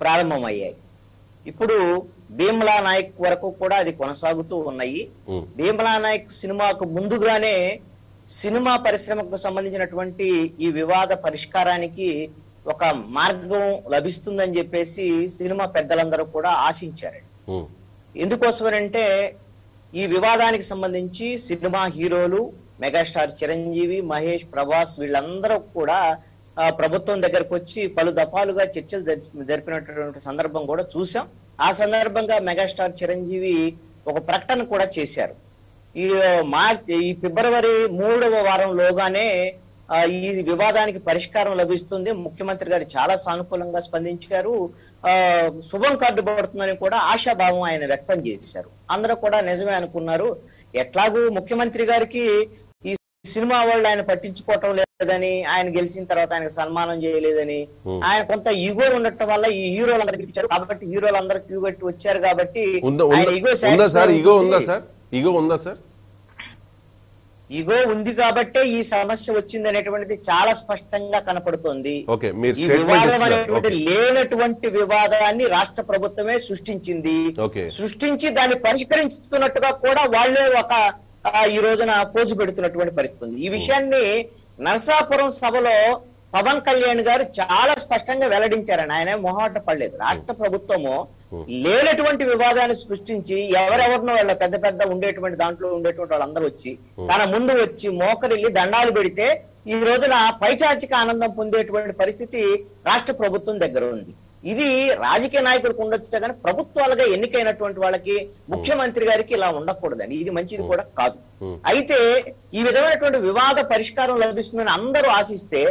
ప్రారంభమయ్యాయి. ఇప్పుడు భీమ్లా నాయక్ వరకు కూడా అది కొనసాగుతూ ఉన్నాయి. భీమ్లా నాయక్ సినిమాకు ముందుగానే సినిమా పరిశ్రమకు సంబంధించినటువంటి ఈ వివాద పరిష్కారానికి ఒక మార్గం లభిస్తుందని చెప్పేసి సినిమా పెద్దలందరూ కూడా ఆశించారు. ఎందుకోసమనంటే ఈ వివాదానికి సంబంధించి సినిమా హీరోలు మెగాస్టార్ చిరంజీవి మహేష్ ప్రభాస్ వీళ్ళందరూ కూడా ప్రభుత్వం దగ్గరకు వచ్చి పలు దఫాలుగా చర్చలు జరిపి- జరిపినటువంటి సందర్భం కూడా చూసాం ఆ సందర్భంగా మెగాస్టార్ చిరంజీవి ఒక ప్రకటన కూడా చేశారు. ఈ మార్చ్ ఈ ఫిబ్రవరి మూడవ వారంలోగానే ఈ వివాదానికి పరిష్కారం లభిస్తుంది. ముఖ్యమంత్రి గారు చాలా సానుకూలంగా స్పందించారు. ఆ శుభం కార్డు పడుతుందని కూడా ఆశాభావం ఆయన వ్యక్తం చేశారు. అందరూ కూడా నిజమే అనుకున్నారు. ఎట్లాగూ ముఖ్యమంత్రి గారికి సినిమా వాళ్ళు ఆయన పట్టించుకోవటం లేదని ఆయన గెలిచిన తర్వాత ఆయనకు సన్మానం చేయలేదని. ఆయన కొంత ఈగో ఉండటం వల్ల ఈ హీరోలు అందరికి ఇచ్చారు. కాబట్టి హీరోలు అందరూ క్యూ కట్టి వచ్చారు కాబట్టి ఈగో ఉందా సార్? satisfy ఈగో ఉందా అవుతుంది. సార్? ఈగో ఉందా సార్? ఇగో ఉంది కాబట్టే ఈ సమస్య వచ్చింది అనేటువంటిది చాలా స్పష్టంగా కనపడుతుంది. ఈ వివాదం అనేటువంటి. లేనటువంటి వివాదాన్ని రాష్ట్ర ప్రభుత్వమే సృష్టించింది. సృష్టించి దాన్ని పరిష్కరించుతున్నట్టుగా కూడా వాళ్ళే ఒక ఈ రోజున పోజు పెడుతున్నటువంటి పరిస్థితి ఉంది. ఈ విషయాన్ని నరసాపురం సభలో పవన్ కళ్యాణ్ గారు చాలా స్పష్టంగా వెల్లడించారని ఆయన మొహాట పడలేదు. రాష్ట్ర ప్రభుత్వము లేనటువంటి వివాదాన్ని సృష్టించి ఎవరెవరినో వాళ్ళ పెద్ద పెద్ద ఉండేటువంటి దాంట్లో ఉండేటువంటి వాళ్ళందరూ వచ్చి తన ముందు వచ్చి మోకరిల్లి దండాలు పెడితే ఈ రోజున పైచాచిక ఆనందం పొందేటువంటి పరిస్థితి రాష్ట్ర ప్రభుత్వం దగ్గర ఉంది. ఇది రాజకీయ నాయకులకు ఉండొచ్చు కానీ ప్రభుత్వాలుగా ఎన్నికైనటువంటి వాళ్ళకి ముఖ్యమంత్రి గారికి ఇలా ఉండకూడదని ఇది మంచిది కూడా కాదు. అయితే ఈ విధమైనటువంటి వివాద పరిష్కారం లభిస్తుందని అందరూ ఆశిస్తే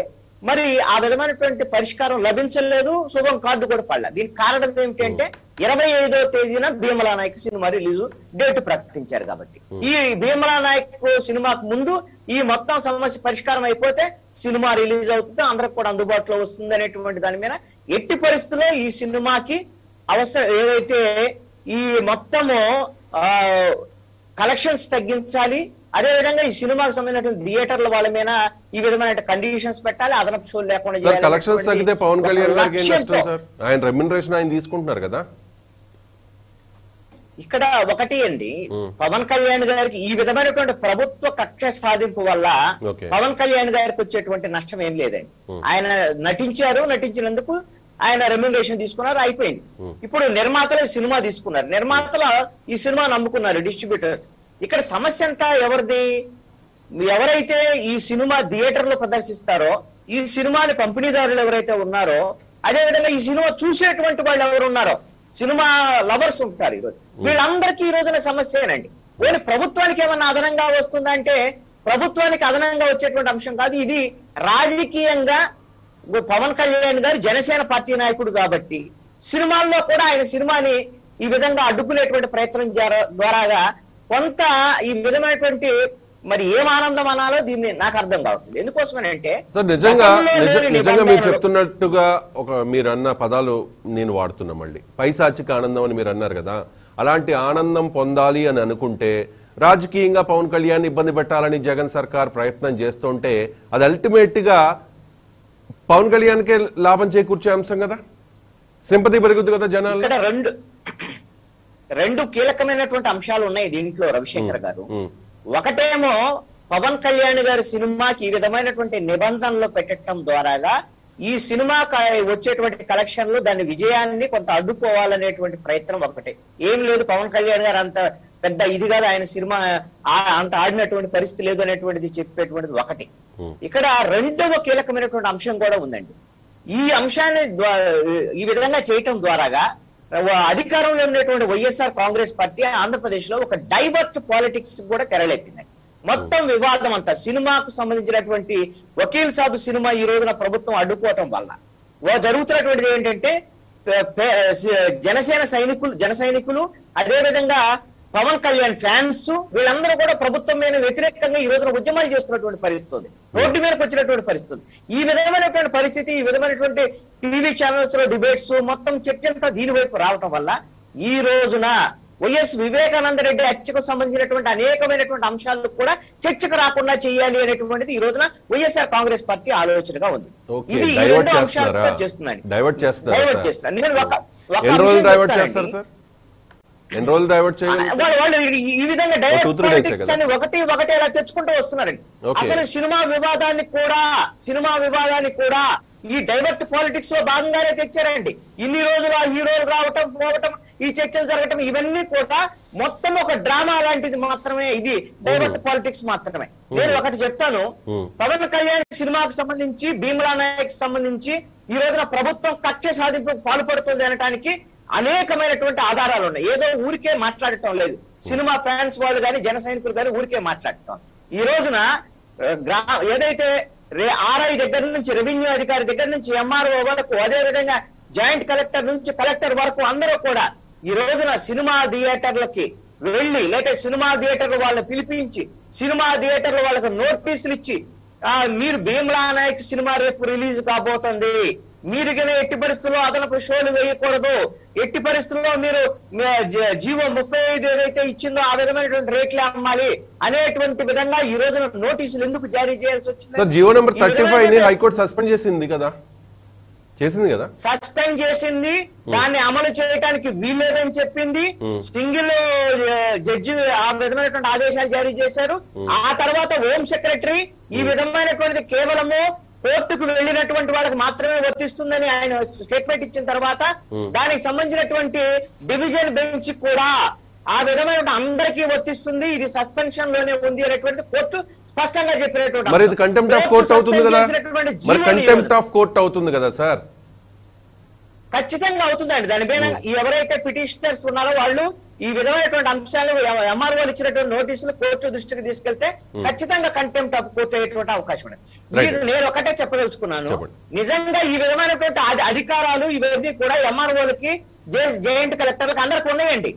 మరి ఆ విధమైనటువంటి పరిష్కారం లభించలేదు శుభం కార్డు కూడా పడలేదు. దీనికి కారణం ఏమిటంటే ఇరవై ఐదో తేదీన Bheemla Nayak cinema release date ప్రకటించారు కాబట్టి. ఈ భీమలా నాయక్ సినిమాకు ముందు ఈ మొత్తం సమస్య పరిష్కారం అయిపోతే సినిమా రిలీజ్ అవుతుంది అందరికి కూడా అందుబాటులో వస్తుంది అనేటువంటి దాని మీద ఎట్టి పరిస్థితుల్లో ఈ సినిమాకి అవసరం ఏదైతే ఈ మొత్తము ఆ కలెక్షన్స్ తగ్గించాలి అదే విధంగా ఈ సినిమాకి సంబంధించినటువంటి థియేటర్ల వాళ్ళ మీద ఈ విధమైన కండిషన్స్ పెట్టాలి అదనపు షోలు లేకుండా కలెక్షన్స్ తగ్గితే పవన్ కళ్యాణ్ గారికి ఆయన రెమ్యునరేషన్ ఆయన తీసుకుంటున్నారు కదా? ఇక్కడ ఒకటి అండి. పవన్ కళ్యాణ్ గారికి ఈ విధమైనటువంటి ప్రభుత్వ కక్ష సాధింపు వల్ల. పవన్ కళ్యాణ్ గారికి వచ్చేటువంటి నష్టం ఏం లేదండి. ఆయన నటించారు నటించినందుకు ఆయన రెమ్యునరేషన్ తీసుకున్నారు అయిపోయింది. ఇప్పుడు నిర్మాతలు సినిమా తీసుకున్నారు నిర్మాతలు ఈ సినిమా నమ్ముకున్నారు డిస్ట్రిబ్యూటర్స్ ఇక్కడ సమస్య అంతా ఎవరిది ఎవరైతే ఈ సినిమా థియేటర్లో ప్రదర్శిస్తారో ఈ సినిమాని పంపిణీదారులు ఎవరైతే ఉన్నారో అదే విధంగా ఈ సినిమా చూసేటువంటి వాళ్ళు ఎవరు ఉన్నారో సినిమా లవర్స్ ఉంటారు ఈరోజు. వీళ్ళందరికీ ఈ రోజున సమస్యేనండి. ఓన్లీ ప్రభుత్వానికి ఏమన్నా అదనంగా వస్తుందంటే ప్రభుత్వానికి అదనంగా వచ్చేటువంటి అంశం కాదు. ఇది రాజకీయంగా పవన్ కళ్యాణ్ గారు జనసేన పార్టీ నాయకుడు కాబట్టి సినిమాల్లో కూడా ఆయన సినిమాని ఈ విధంగా అడ్డుకునేటువంటి ప్రయత్నం ద్వారా- ద్వారాగా కొంత ఈ విధమైనటువంటి మరి ఏం ఆనందం అనాలో దీన్ని నాకు అర్థం కావట్లేదు. ఎందుకోసమనంటే నిజంగా మీరు చెప్తున్నట్టుగా ఒక మీరు అన్న పదాలు నేను వాడుతున్నా మళ్ళీ. పైశాచిక ఆనందం అని మీరు అన్నారు కదా అలాంటి ఆనందం పొందాలి అని అనుకుంటే రాజకీయంగా పవన్ కళ్యాణ్ ఇబ్బంది పెట్టాలని జగన్ సర్కార్ ప్రయత్నం చేస్తుంటే అది అల్టిమేట్గా పవన్ కళ్యాణ్కే లాభం చేకూర్చే అంశం కదా? సింపతి పెరుగుద్ది కదా జనాలు? రెండు రెండు కీలకమైనటువంటి అంశాలు ఉన్నాయి దీంట్లో రవిశంకర్ గారు. ఒకటేమో పవన్ కళ్యాణ్ గారి సినిమాకి ఈ విధమైనటువంటి నిబంధనలు పెట్టడం ద్వారాగా ఈ సినిమా వచ్చేటువంటి కలెక్షన్లు దాని విజయాన్ని కొంత అడ్డుకోవాలనేటువంటి ప్రయత్నం ఒకటే. ఏం లేదు పవన్ కళ్యాణ్ గారు అంత పెద్ద ఇది కాదు ఆయన సినిమా అంత ఆడినటువంటి పరిస్థితి లేదు అనేటువంటిది చెప్పేటువంటిది ఒకటి. ఇక్కడ రెండవ కీలకమైనటువంటి అంశం కూడా ఉందండి. ఈ అంశాన్ని ఈ విధంగా చేయటం ద్వారాగా అధికారంలో ఉన్నటువంటి వైఎస్ఆర్ కాంగ్రెస్ పార్టీ ఆంధ్రప్రదేశ్లో ఒక డైవర్ట్ పాలిటిక్స్ కూడా తెరలేపిందండి. మొత్తం వివాదం అంతా సినిమాకు సంబంధించినటువంటి వకీల్ సాబ్ సినిమా ఈ రోజున ప్రభుత్వం అడ్డుకోవటం వల్ల. జరుగుతున్నటువంటిది ఏంటంటే జనసేన సైనికులు జన సైనికులు అదే విధంగా పవన్ కళ్యాణ్ ఫ్యాన్స్ వీళ్ళందరూ కూడా ప్రభుత్వం మీద వ్యతిరేకంగా ఈ రోజున ఉద్యమాలు చేస్తున్నటువంటి పరిస్థితి ఉంది రోడ్డు మీదకి వచ్చినటువంటి పరిస్థితి. ఈ విధమైనటువంటి పరిస్థితి ఈ విధమైనటువంటి టీవీ ఛానల్స్లో డిబేట్స్ మొత్తం చర్చ అంతా దీని వైపు రావటం వల్ల ఈ రోజున వైఎస్ వివేకానంద రెడ్డి హత్యకు సంబంధించినటువంటి అనేకమైనటువంటి అంశాలు కూడా చర్చకు రాకుండా చేయాలి అనేటువంటిది ఈ రోజున వైఎస్ఆర్ కాంగ్రెస్ పార్టీ ఆలోచనగా ఉంది ఇది ఈ రెండు? అంశాలతో చేస్తుందండి డైవర్ట్ చేస్తున్నారా? చేస్తున్నాను నేను ఒక ఒక అంశం డైవర్ట్ చెప్తానండి. చేస్తారు సార్ ఎన్ని రోజులు డైవర్ట్ చేయాలి ఈ- విధంగా? అని ఒకటి ఒకటి అలా తెచ్చుకుంటూ వస్తున్నారండి. అసలు సినిమా వివాదాన్ని కూడా సినిమా వివాదాన్ని కూడా ఈ డైవర్ట్ పాలిటిక్స్లో భాగంగానే తెచ్చారండి. ఇన్ని రోజులు ఆ హీరోలు రావటం పోవటం ఈ చర్చలు జరగటం ఇవన్నీ కూడా మొత్తం ఒక డ్రామా లాంటిది మాత్రమే. ఇది డైవర్ట్ పాలిటిక్స్ మాత్రమే. నేను ఒకటి చెప్తాను. పవన్ కళ్యాణ్ సినిమాకు సంబంధించి భీమలా నాయక్ సంబంధించి ఈ రోజున ప్రభుత్వం కక్ష సాధింపుకు పాల్పడుతుంది అనటానికి అనేకమైనటువంటి ఆధారాలు ఉన్నాయి. ఏదో ఊరికే మాట్లాడటం లేదు. సినిమా ఫ్యాన్స్ వాళ్ళు కానీ జన సైనికులు కానీ ఊరికే మాట్లాడటం. ఈ రోజున గ్రా ఏదైతే రే ఆర్ఐ దగ్గర నుంచి రెవెన్యూ అధికారి దగ్గర నుంచి ఎంఆర్ఓ వరకు అదే విధంగా జాయింట్ కలెక్టర్ నుంచి కలెక్టర్ వరకు అందరూ కూడా ఈ రోజున సినిమా థియేటర్లకి వెళ్ళి లేకపోతే సినిమా థియేటర్లు వాళ్ళని పిలిపించి సినిమా థియేటర్లు వాళ్ళకి నోటీసులు ఇచ్చి మీరు భీమ్లా నాయక్ సినిమా రేపు రిలీజ్ కాబోతుంది. మీరు గనే ఎట్టి పరిస్థితుల్లో అదనపు షోలు వేయకూడదు. ఎట్టి పరిస్థితుల్లో మీరు జీవో ముప్పై ఐదు ఏదైతే ఇచ్చిందో ఆ విధమైనటువంటి రేట్లే అమ్మాలి అనేటువంటి విధంగా ఈ రోజున నోటీసులు ఎందుకు జారీ చేయాల్సి వచ్చింది? జియో నెంబర్ థర్టీ ఫైవ్ని విధమైనటువంటి- హైకోర్టు సస్పెండ్ చేసింది కదా? చేసింది కదా? సస్పెండ్ చేసింది. దాన్ని అమలు చేయడానికి వీల్లేదని చెప్పింది. సింగిల్ జడ్జి ఆ విధమైనటువంటి ఆదేశాలు జారీ చేశారు. ఆ తర్వాత హోమ్ సెక్రటరీ ఈ విధమైనటువంటిది కేవలము కోర్టుకు వెళ్ళినటువంటి వాళ్ళకి మాత్రమే వర్తిస్తుందని ఆయన స్టేట్మెంట్ ఇచ్చిన తర్వాత Hmm. దానికి సంబంధించినటువంటి డివిజన్ బెంచ్ కూడా ఆ విధమైన అందరికీ వర్తిస్తుంది. ఇది సస్పెన్షన్లోనే ఉంది అనేటువంటి కోర్టు స్పష్టంగా చెప్పినటువంటి మరి ఇది అంశం. కంటెంప్ట్ ఆఫ్ కోర్టు కోర్ట్ అవుతుంది suspend కదా? చేసినటువంటి మరి జీవోని కంటెంప్ట్ ఆఫ్ కోర్ట్ అవుతుంది కదా సార్? ఖచ్చితంగా అవుతుందండి. దానిపైన ఈ ఎవరైతే పిటిషనర్స్ ఉన్నారో వాళ్ళు ఈ విధమైనటువంటి అంశాలు ఎంఆర్ఓలు ఇచ్చినటువంటి నోటీసులు కోర్టు దృష్టికి తీసుకెళ్తే ఖచ్చితంగా కంటెంప్ట్ ఆఫ్ కోర్టు అయ్యేటువంటి అవకాశం ఉంది. Right. ఇది నేను ఒకటే చెప్పదలుచుకున్నాను. నిజంగా ఈ విధమైనటువంటి అధి- అధికారాలు ఇవన్నీ కూడా ఎంఆర్ఓలకి జాయింట్ కలెక్టర్లకు అందరికి ఉన్నాయండి.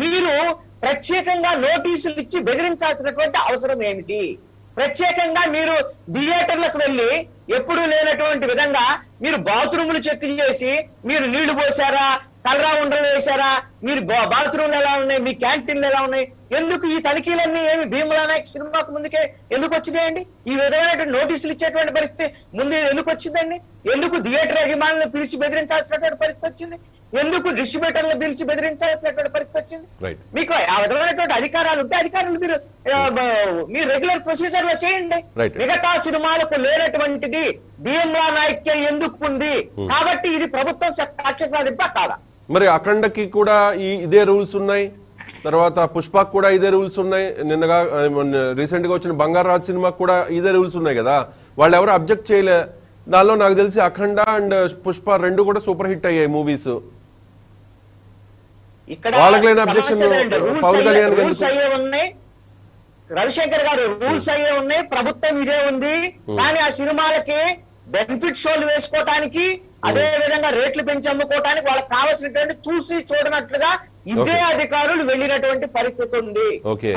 మీరు ప్రత్యేకంగా నోటీసులు ఇచ్చి బెదిరించాల్సినటువంటి అవసరం ఏమిటి? ప్రత్యేకంగా మీరు థియేటర్లకు వెళ్ళి ఎప్పుడు లేనటువంటి విధంగా మీరు బాత్రూములు చెక్ చేసి మీరు నీళ్ళు పోసారా? కలరా ఉండలు వేశారా? మీరు బాత్రూమ్లు ఎలా ఉన్నాయి? మీ క్యాంటీన్లు ఎలా ఉన్నాయి? ఎందుకు ఈ తనిఖీలన్నీ ఏమి భీమలా నాయక్ సినిమాకు ముందుకే ఎందుకు వచ్చినాయండి? ఈ విధమైనటువంటి నోటీసులు ఇచ్చేటువంటి పరిస్థితి ముందు ఎందుకు వచ్చిందండి? ఎందుకు థియేటర్ యజమానులను పిలిచి బెదిరించాల్సినటువంటి పరిస్థితి వచ్చింది? ఎందుకు డిస్ట్రిబ్యూటర్లను పిలిచి బెదిరించాల్సినటువంటి పరిస్థితి వచ్చింది? మీకు ఆ విధమైనటువంటి అధికారాలు ఉంటే అధికారులు మీరు మీ రెగ్యులర్ ప్రొసీజర్లో చేయండి. మిగతా సినిమాలకు లేనటువంటిది భీమ్లా నాయక్య ఎందుకు ఉంది? కాబట్టి ఇది ప్రభుత్వం కక్ష సాధింప కాదా? మరి అఖండకి కూడా ఈ ఇదే రూల్స్ ఉన్నాయి. తర్వాత పుష్పకు కూడా ఇదే రూల్స్ ఉన్నాయి. నిన్నగా రీసెంట్గా వచ్చిన బంగారాజ్ సినిమాకి కూడా ఇదే రూల్స్ ఉన్నాయి కదా. వాళ్ళు ఎవరు అబ్జెక్ట్ చేయలే. దానిలో నాకు తెలిసి అఖండ అండ్ పుష్ప రెండు కూడా సూపర్ హిట్ అయ్యాయి మూవీస్. రవిశంకర్ గారు రూల్స్ అయ్యే ఉన్నాయి. ప్రభుత్వం ఇదే ఉంది. కానీ ఆ సినిమాలకి బెనిఫిట్ షోలు వేసుకోవటానికి అదే విధంగా రేట్లు పెంచి అమ్ముకోవటానికి వాళ్ళకి కావాల్సినటువంటి చూసి చూడనట్లుగా ఇదే. అధికారులు వెళ్ళినటువంటి పరిస్థితి ఉంది.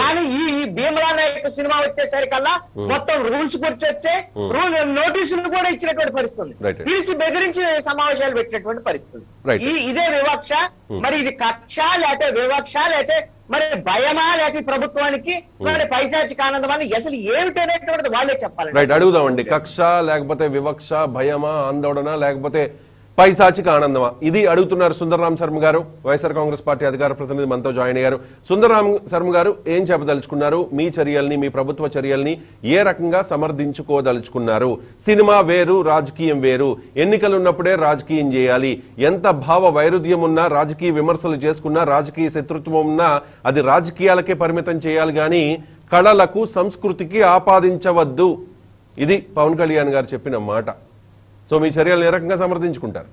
కానీ ఈ భీమలా నాయక్ సినిమా వచ్చేసరికల్లా మొత్తం రూల్స్ గురించి వచ్చే రూల్ నోటీసులు కూడా ఇచ్చినటువంటి పరిస్థితి ఉంది. పిలిచి బెదిరించి సమావేశాలు పెట్టినటువంటి పరిస్థితి. ఈ ఇదే వివక్ష మరి ఇది కక్ష లేకపోతే వివక్ష లేకపోతే మరి భయమా లేకపోతే ప్రభుత్వానికి? మరి పైశాచిక ఆనందం అని అసలు ఏమిటి అనేటువంటిది వాళ్ళే చెప్పాలండి. రైట్ అడుగుదామండి. కక్ష లేకపోతే వివక్ష భయమా ఆందోళన లేకపోతే పైశాచిక ఆనందమా? ఇది అడుగుతున్నారు సుందరరామ్ శర్మ గారు వైఎస్ఆర్ కాంగ్రెస్ పార్టీ అధికార ప్రతినిధి మనతో జాయిన్ అయ్యారు. సుందరరామ్ శర్మ గారు ఏం చెప్పదలుచుకున్నారు? మీ చర్యల్ని మీ ప్రభుత్వ చర్యల్ని ఏ రకంగా సమర్థించుకోదలుచుకున్నారు? సినిమా వేరు రాజకీయం వేరు. ఎన్నికలు ఉన్నప్పుడే రాజకీయం చేయాలి. ఎంత భావ వైరుధ్యం ఉన్నా రాజకీయ విమర్శలు చేసుకున్నా రాజకీయ శత్రుత్వం ఉన్నా అది రాజకీయాలకే పరిమితం చేయాలి కానీ కళలకు సంస్కృతికి ఆపాదించవద్దు. ఇది పవన్ కళ్యాణ్ గారు చెప్పిన మాట. సో మీ చర్యలు ఏ రకంగా సమర్థించుకుంటారు?